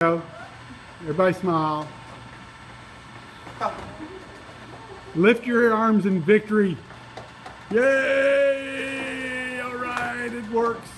go. Everybody smile. Lift your arms in victory. Yay! All right, it works.